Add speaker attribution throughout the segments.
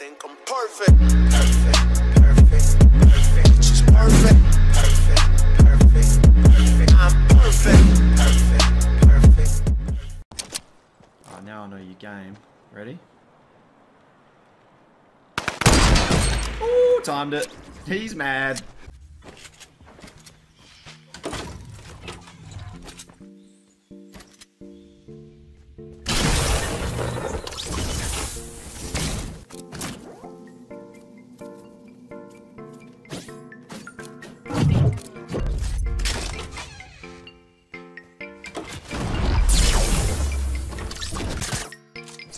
Speaker 1: perfect. Perfect, perfect, perfect. She's perfect. Perfect, perfect, perfect. I'm perfect. Perfect, perfect.
Speaker 2: Oh, now I know your game. Ready? Ooh, timed it. He's mad.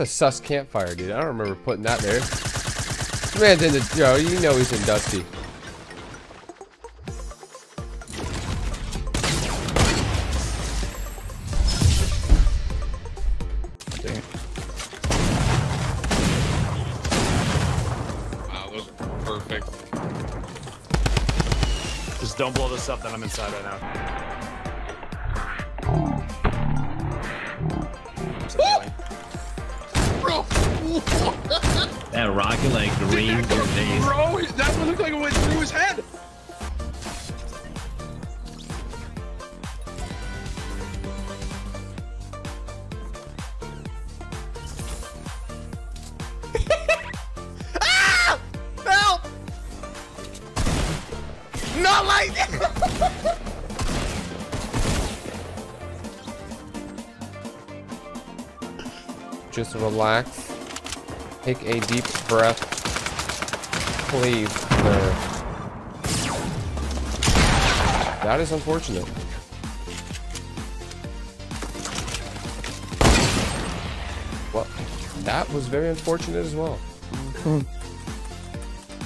Speaker 3: A sus campfire, dude. I don't remember putting that there. This man's in the yo, you know he's in Dusty.
Speaker 4: Don't blow this up, then I'm inside right now.
Speaker 5: That rocket like green your face.
Speaker 4: Bro, that one looked like it went through his head. ah!
Speaker 2: Help! Not like that!
Speaker 3: Just relax. Take a deep breath. Please, there. That is unfortunate. Well, that was very unfortunate as well.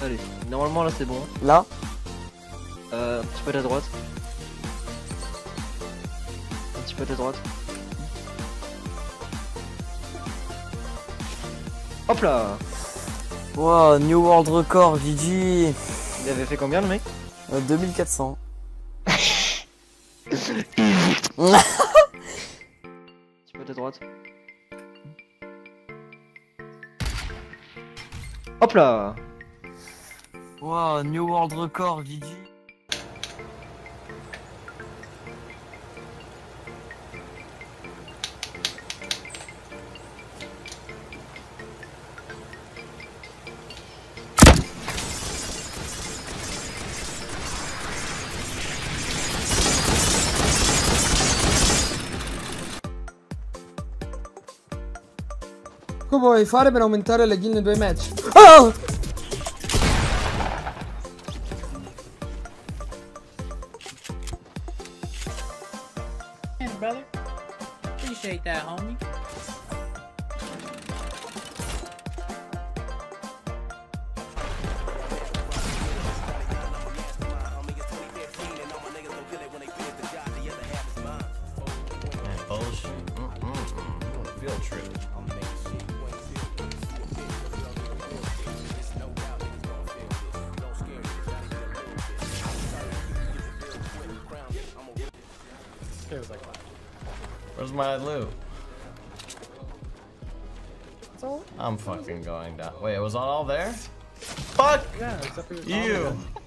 Speaker 6: Allez, normalement là c'est bon.
Speaker 7: Là
Speaker 6: Euh, un petit peu à ta droite. Un petit peu à ta droite. Hop là.
Speaker 7: Wow, New World Record, GG
Speaker 6: Il avait fait combien le mec?
Speaker 7: Euh, 2400.
Speaker 6: Un petit peu à ta droite. Hop là.
Speaker 7: Wow, New World Record, GG
Speaker 8: Come vuoi fare per aumentare le kill nei due match? Oh!
Speaker 9: Brother. Appreciate that, homie.
Speaker 5: Where's my loot? I'm fucking going down. Wait, it was on all there? Fuck
Speaker 9: Yeah, except for your
Speaker 5: you!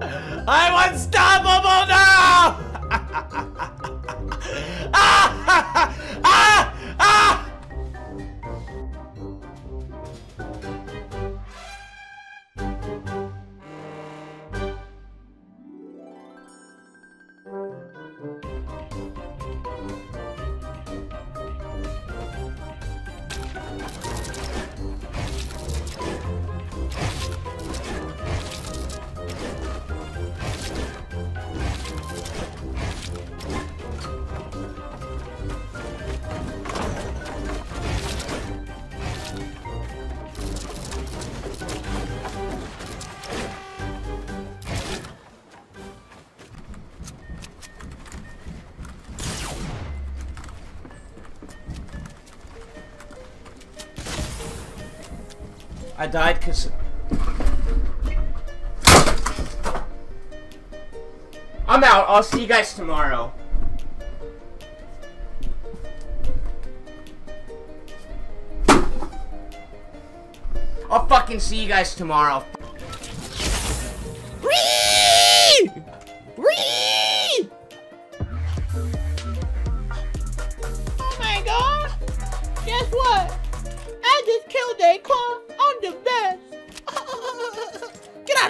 Speaker 5: I'm unstoppable now!
Speaker 2: I died because. I'm out. I'll see you guys tomorrow. I'll fucking see you guys tomorrow.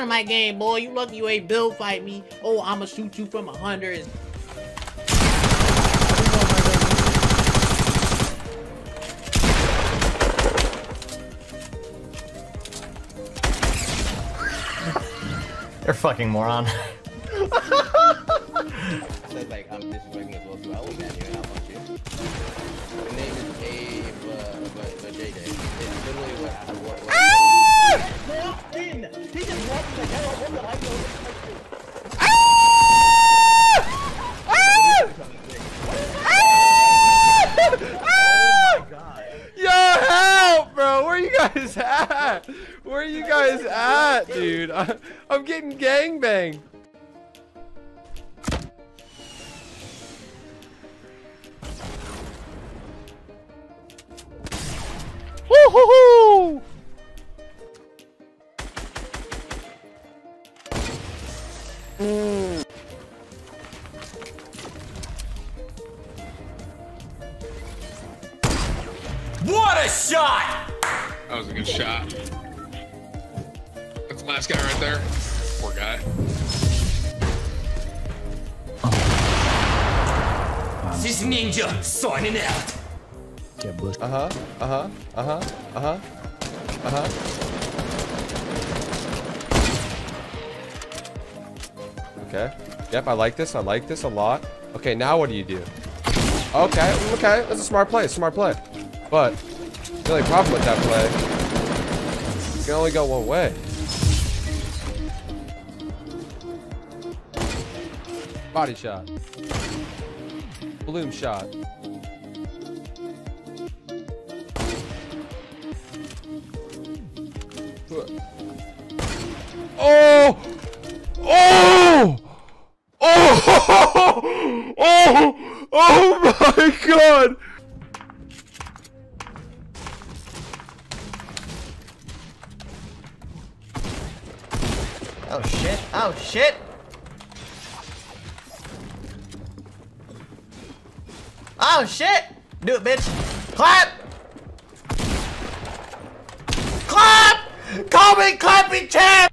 Speaker 9: Of my game, boy. You lucky you ain't Bill fight me. Oh, I'ma shoot you from a hundred.
Speaker 5: You're fucking moron.
Speaker 10: said like I'm disrespecting as well too. I will ban you and I'll punch you. Your name is A uh, but but but JJ. It's literally what I what, what
Speaker 3: ah!
Speaker 5: What a shot!
Speaker 11: That was a good shot. That's the last guy right there. Poor guy.
Speaker 5: This ninja signing out.
Speaker 3: Uh-huh, uh-huh, uh-huh, uh-huh, uh-huh. Okay. Yep, I like this. I like this a lot. Okay, now what do you do? Okay, okay. That's a smart play. Smart play. But the only problem with that play, you can only go one way. Body shot. Bloom shot. Oh! Oh! Oh! Oh! Oh my god!
Speaker 5: Oh shit. Oh shit. Oh shit. Do it, bitch. Clap. Clap. Call me clapping champ.